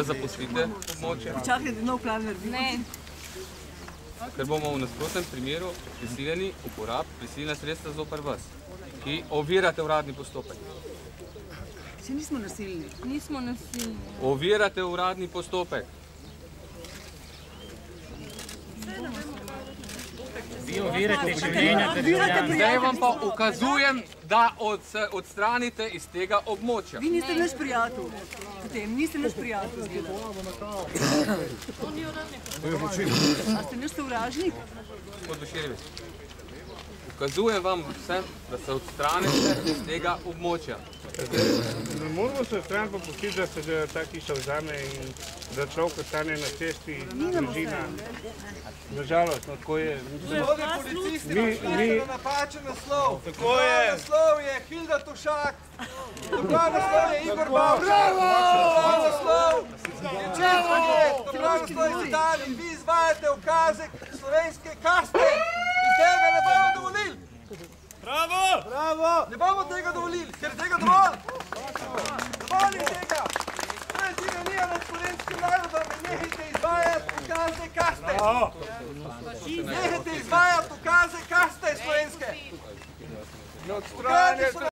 da zapustite območje, Čakajte, nov plan naredimo. Ne, ker bomo v nasprotnem primeru prisiljeni uporab prisilna sredstva zoper vas, ki ovirate uradni postopek. Še nismo nasilni. nismo nasilni. Ovirate uradni postopek. Ovirate življenja državljanov. Zdaj vam pa ukazujem, da od, se odstranite iz tega območja. Vi niste naš prijatelj. Potem, niste naš prijatelj. zgleda. A ste naš sovražnik? Gospod Beširjevič, ukazujem vam vsem, da se odstranite iz tega območja. Ne moramo se stran popustiti, da se že ta hiša vzame in da človek ostane na cesti, družina. Nažalost, no, tako je. Gospodje policisti, Mi- mi, mi... napačen naslov. Tako je. Naslov je Hilda Tušak. Prav naslov je Igor Bavčar. Prav naslov je Često Gled. Prav naslov je Italij. Vi izvajate ukaze slovenske kaste in tega ne bomo dovolili. Bravo! Bravo! Ne bomo ker tega dovolj. Dovolj je tega. To je tiranija nad slovenskim narodom in nehajte izvajati ukaze kaste. Nehajte izvajati ukaze kaste slovenske. Ne odstranjate